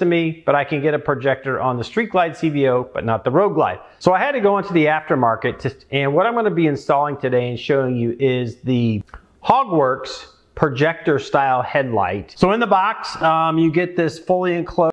to me, but I can get a projector on the Street Glide CVO, but not the Road Glide. So I had to go into the aftermarket, to, and what I'm gonna be installing today and showing you is the HogWorkz projector style headlight. So in the box, um, you get this fully enclosed